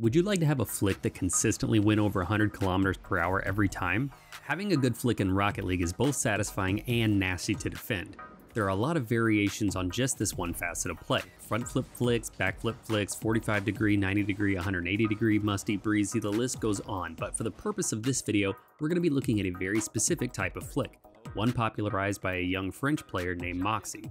Would you like to have a flick that consistently went over 100 kilometers per hour every time? Having a good flick in Rocket League is both satisfying and nasty to defend. There are a lot of variations on just this one facet of play. Front flip flicks, back flip flicks, 45 degree, 90 degree, 180 degree, musty, breezy, the list goes on, but for the purpose of this video, we're going to be looking at a very specific type of flick, one popularized by a young French player named Mawkzy.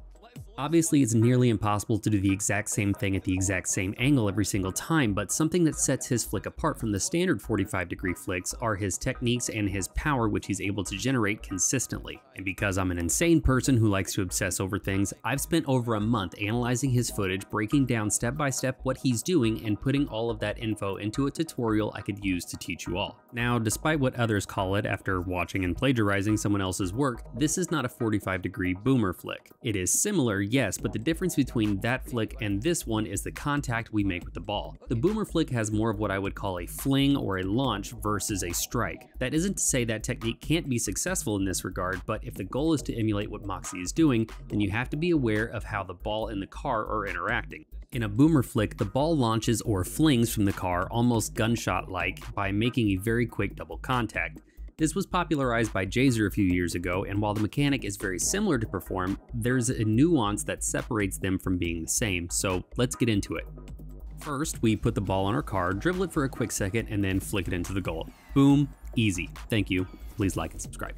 Obviously, it's nearly impossible to do the exact same thing at the exact same angle every single time, but something that sets his flick apart from the standard 45 degree flicks are his techniques and his power which he's able to generate consistently. And because I'm an insane person who likes to obsess over things, I've spent over a month analyzing his footage, breaking down step by step what he's doing, and putting all of that info into a tutorial I could use to teach you all. Now, despite what others call it after watching and plagiarizing someone else's work, this is not a 45 degree boomer flick. It is similar yes, but the difference between that flick and this one is the contact we make with the ball. The boomer flick has more of what I would call a fling or a launch versus a strike. That isn't to say that technique can't be successful in this regard, but if the goal is to emulate what Mawkzy is doing, then you have to be aware of how the ball and the car are interacting. In a boomer flick, the ball launches or flings from the car almost gunshot-like by making a very quick double contact. This was popularized by JZR a few years ago, and while the mechanic is very similar to Perform, there's a nuance that separates them from being the same, so let's get into it. First, we put the ball on our car, dribble it for a quick second, and then flick it into the goal. Boom, easy. Thank you. Please like and subscribe.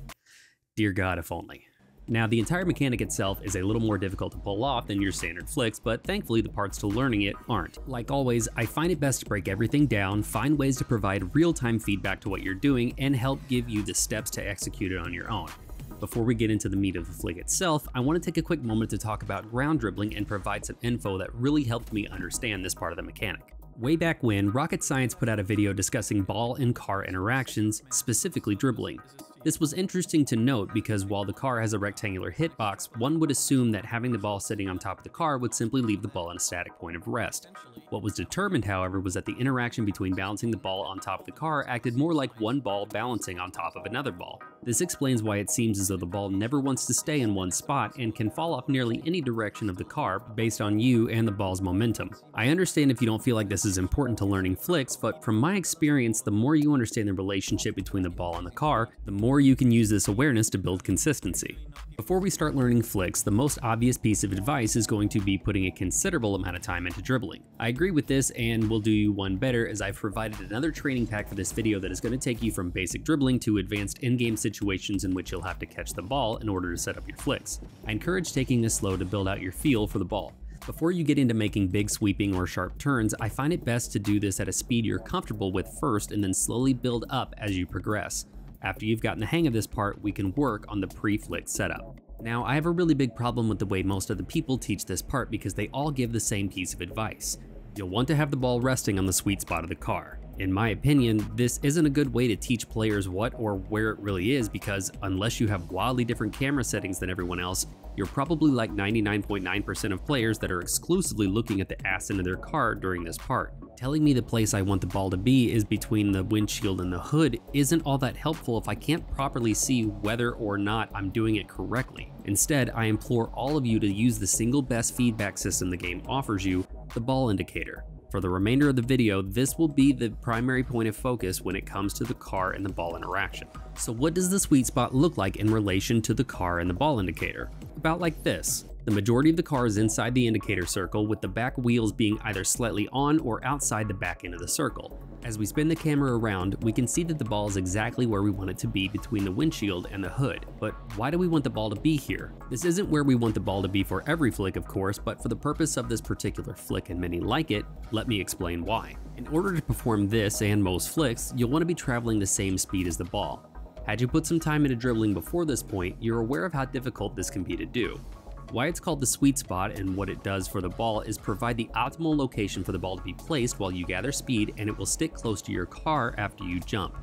Dear God, if only. Now, the entire mechanic itself is a little more difficult to pull off than your standard flicks, but thankfully the parts to learning it aren't. Like always, I find it best to break everything down, find ways to provide real-time feedback to what you're doing, and help give you the steps to execute it on your own. Before we get into the meat of the flick itself, I want to take a quick moment to talk about ground dribbling and provide some info that really helped me understand this part of the mechanic. Way back when, Rocket Science put out a video discussing ball and car interactions, specifically dribbling. This was interesting to note because while the car has a rectangular hitbox, one would assume that having the ball sitting on top of the car would simply leave the ball in a static point of rest. What was determined, however, was that the interaction between balancing the ball on top of the car acted more like one ball balancing on top of another ball. This explains why it seems as though the ball never wants to stay in one spot and can fall off nearly any direction of the car based on you and the ball's momentum. I understand if you don't feel like this is important to learning flicks, but from my experience, the more you understand the relationship between the ball and the car, the more you can use this awareness to build consistency. Before we start learning flicks, the most obvious piece of advice is going to be putting a considerable amount of time into dribbling. I agree with this and will do you one better as I've provided another training pack for this video that is going to take you from basic dribbling to advanced in-game situations in which you'll have to catch the ball in order to set up your flicks. I encourage taking this slow to build out your feel for the ball. Before you get into making big sweeping or sharp turns, I find it best to do this at a speed you're comfortable with first and then slowly build up as you progress. After you've gotten the hang of this part, we can work on the pre-flick setup. Now, I have a really big problem with the way most of the people teach this part because they all give the same piece of advice. You'll want to have the ball resting on the sweet spot of the car. In my opinion, this isn't a good way to teach players what or where it really is because unless you have wildly different camera settings than everyone else, you're probably like 99.9% of players that are exclusively looking at the ass end of their car during this part. Telling me the place I want the ball to be is between the windshield and the hood isn't all that helpful if I can't properly see whether or not I'm doing it correctly. Instead, I implore all of you to use the single best feedback system the game offers you, the ball indicator. For the remainder of the video, this will be the primary point of focus when it comes to the car and the ball interaction. So what does the sweet spot look like in relation to the car and the ball indicator? About like this. The majority of the car is inside the indicator circle with the back wheels being either slightly on or outside the back end of the circle. As we spin the camera around, we can see that the ball is exactly where we want it to be between the windshield and the hood. But why do we want the ball to be here? This isn't where we want the ball to be for every flick of course, but for the purpose of this particular flick and many like it, let me explain why. In order to perform this and most flicks, you'll want to be traveling the same speed as the ball. Had you put some time into dribbling before this point, you're aware of how difficult this can be to do. Why it's called the sweet spot and what it does for the ball is provide the optimal location for the ball to be placed while you gather speed and it will stick close to your car after you jump.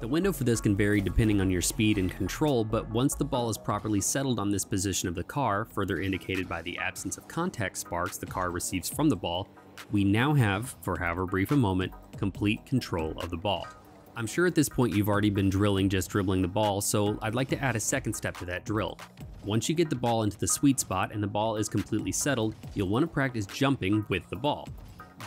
The window for this can vary depending on your speed and control, but once the ball is properly settled on this position of the car, further indicated by the absence of contact sparks the car receives from the ball, we now have, for however brief a moment, complete control of the ball. I'm sure at this point you've already been drilling just dribbling the ball, so I'd like to add a second step to that drill. Once you get the ball into the sweet spot and the ball is completely settled, you'll want to practice jumping with the ball.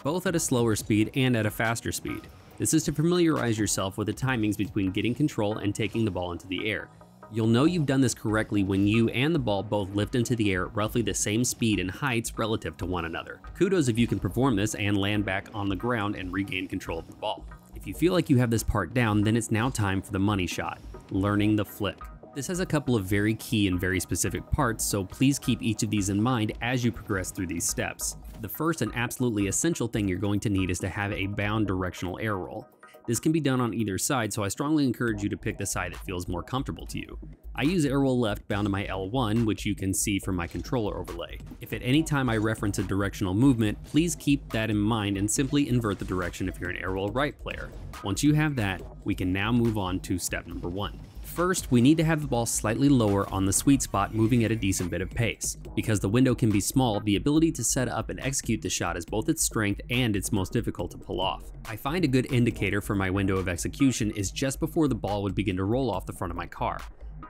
both at a slower speed and at a faster speed. This is to familiarize yourself with the timings between getting control and taking the ball into the air. You'll know you've done this correctly when you and the ball both lift into the air at roughly the same speed and heights relative to one another. Kudos if you can perform this and land back on the ground and regain control of the ball. If you feel like you have this part down, then it's now time for the money shot, learning the flick. This has a couple of very key and very specific parts, so please keep each of these in mind as you progress through these steps. The first and absolutely essential thing you're going to need is to have a bound directional air roll. This can be done on either side, so I strongly encourage you to pick the side that feels more comfortable to you. I use air roll left bound to my L1, which you can see from my controller overlay. If at any time I reference a directional movement, please keep that in mind and simply invert the direction if you're an air roll right player. Once you have that, we can now move on to step number one. First, we need to have the ball slightly lower on the sweet spot moving at a decent bit of pace. Because the window can be small, the ability to set up and execute the shot is both its strength and its most difficult to pull off. I find a good indicator for my window of execution is just before the ball would begin to roll off the front of my car.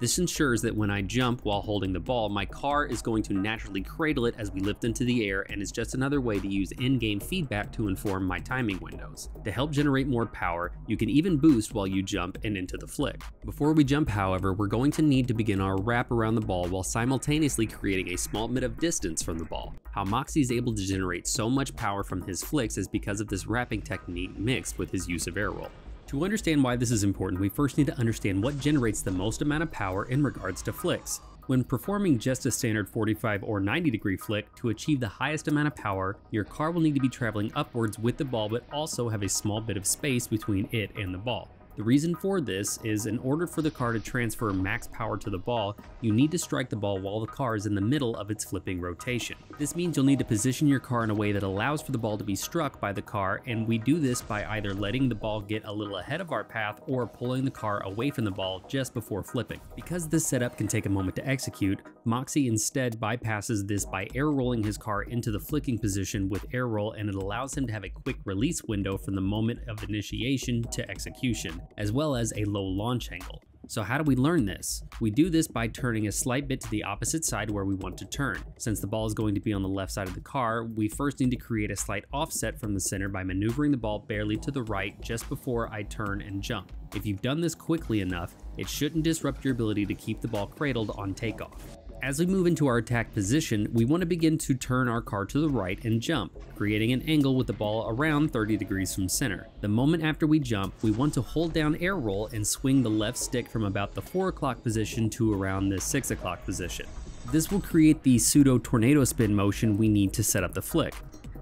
This ensures that when I jump while holding the ball, my car is going to naturally cradle it as we lift into the air and is just another way to use in-game feedback to inform my timing windows. To help generate more power, you can even boost while you jump and into the flick. Before we jump however, we're going to need to begin our wrap around the ball while simultaneously creating a small bit of distance from the ball. How Mawkzy is able to generate so much power from his flicks is because of this wrapping technique mixed with his use of air roll. To understand why this is important, we first need to understand what generates the most amount of power in regards to flicks. When performing just a standard 45 or 90 degree flick, to achieve the highest amount of power, your car will need to be traveling upwards with the ball but also have a small bit of space between it and the ball. The reason for this is in order for the car to transfer max power to the ball, you need to strike the ball while the car is in the middle of its flipping rotation. This means you'll need to position your car in a way that allows for the ball to be struck by the car, and we do this by either letting the ball get a little ahead of our path or pulling the car away from the ball just before flipping. Because this setup can take a moment to execute, Mawkzy instead bypasses this by air rolling his car into the flicking position with air roll and it allows him to have a quick release window from the moment of initiation to execution as well as a low launch angle. So how do we learn this? We do this by turning a slight bit to the opposite side where we want to turn. Since the ball is going to be on the left side of the car, we first need to create a slight offset from the center by maneuvering the ball barely to the right just before I turn and jump. If you've done this quickly enough, it shouldn't disrupt your ability to keep the ball cradled on takeoff. As we move into our attack position, we want to begin to turn our car to the right and jump, creating an angle with the ball around 30 degrees from center. The moment after we jump, we want to hold down air roll and swing the left stick from about the 4 o'clock position to around the 6 o'clock position. This will create the pseudo tornado spin motion we need to set up the flick.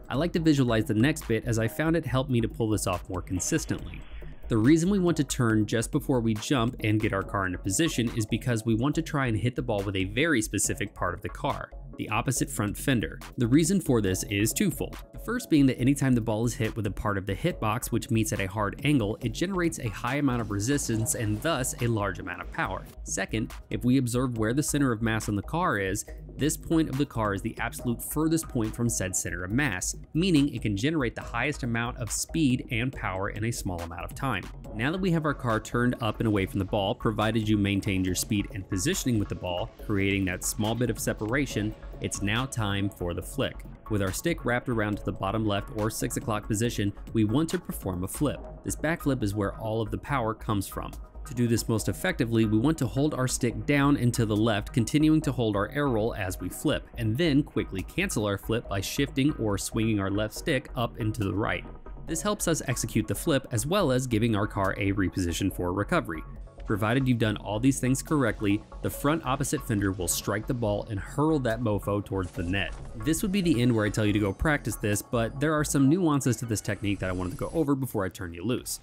I like to visualize the next bit as I found it helped me to pull this off more consistently. The reason we want to turn just before we jump and get our car into position is because we want to try and hit the ball with a very specific part of the car, the opposite front fender. The reason for this is twofold. The first being that anytime the ball is hit with a part of the hitbox which meets at a hard angle, it generates a high amount of resistance and thus a large amount of power. Second, if we observe where the center of mass on the car is, this point of the car is the absolute furthest point from said center of mass, meaning it can generate the highest amount of speed and power in a small amount of time. Now that we have our car turned up and away from the ball, provided you maintain your speed and positioning with the ball, creating that small bit of separation, it's now time for the flick. With our stick wrapped around to the bottom left or 6 o'clock position, we want to perform a flip. This backflip is where all of the power comes from. To do this most effectively, we want to hold our stick down and to the left, continuing to hold our air roll as we flip, and then quickly cancel our flip by shifting or swinging our left stick up and to the right. This helps us execute the flip as well as giving our car a reposition for recovery. Provided you've done all these things correctly, the front opposite fender will strike the ball and hurl that mofo towards the net. This would be the end where I tell you to go practice this, but there are some nuances to this technique that I wanted to go over before I turn you loose.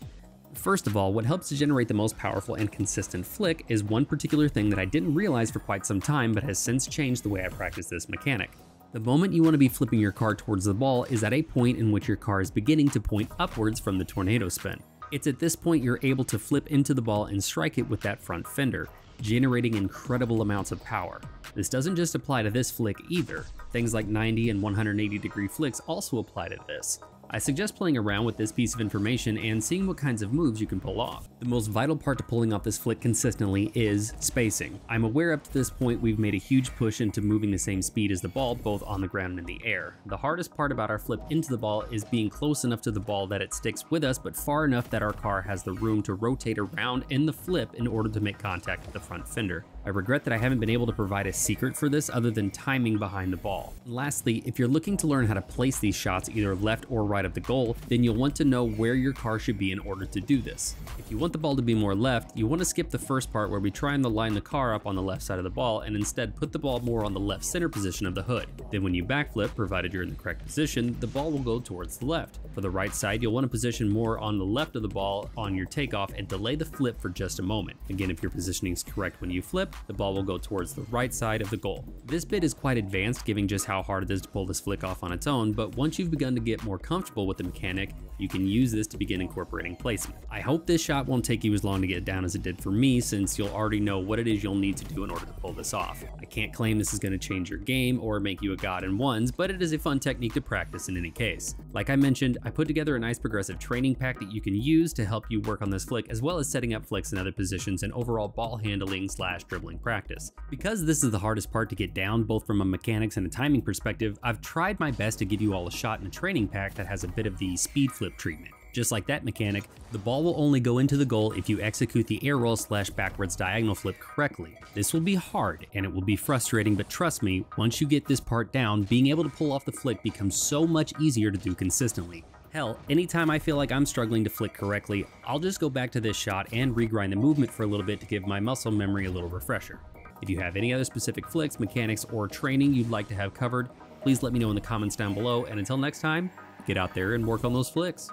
First of all, what helps to generate the most powerful and consistent flick is one particular thing that I didn't realize for quite some time but has since changed the way I practice this mechanic. The moment you want to be flipping your car towards the ball is at a point in which your car is beginning to point upwards from the tornado spin. It's at this point you're able to flip into the ball and strike it with that front fender, generating incredible amounts of power. This doesn't just apply to this flick either. Things like 90 and 180 degree flicks also apply to this. I suggest playing around with this piece of information and seeing what kinds of moves you can pull off. The most vital part to pulling off this flick consistently is spacing. I'm aware up to this point we've made a huge push into moving the same speed as the ball both on the ground and in the air. The hardest part about our flip into the ball is being close enough to the ball that it sticks with us but far enough that our car has the room to rotate around in the flip in order to make contact with the front fender. I regret that I haven't been able to provide a secret for this other than timing behind the ball. And lastly, if you're looking to learn how to place these shots either left or right of the goal, then you'll want to know where your car should be in order to do this. If you want the ball to be more left, you want to skip the first part where we try and line the car up on the left side of the ball and instead put the ball more on the left center position of the hood. Then when you backflip, provided you're in the correct position, the ball will go towards the left. For the right side, you'll want to position more on the left of the ball on your takeoff and delay the flip for just a moment. Again, if your positioning is correct when you flip, the ball will go towards the right side of the goal. This bit is quite advanced given just how hard it is to pull this flick off on its own, but once you've begun to get more comfortable with the mechanic, you can use this to begin incorporating placement. I hope this shot won't take you as long to get down as it did for me since you'll already know what it is you'll need to do in order to pull this off. I can't claim this is going to change your game or make you a god in ones, but it is a fun technique to practice in any case. Like I mentioned, I put together a nice progressive training pack that you can use to help you work on this flick as well as setting up flicks in other positions and overall ball handling slash dribbling practice. Because this is the hardest part to get down both from a mechanics and a timing perspective, I've tried my best to give you all a shot in a training pack that has a bit of the speed flip treatment. Just like that mechanic, the ball will only go into the goal if you execute the air roll slash backwards diagonal flip correctly. This will be hard and it will be frustrating, but trust me, once you get this part down, being able to pull off the flick becomes so much easier to do consistently. Hell, anytime I feel like I'm struggling to flick correctly, I'll just go back to this shot and regrind the movement for a little bit to give my muscle memory a little refresher. If you have any other specific flicks, mechanics, or training you'd like to have covered, please let me know in the comments down below, and until next time, get out there and work on those flicks.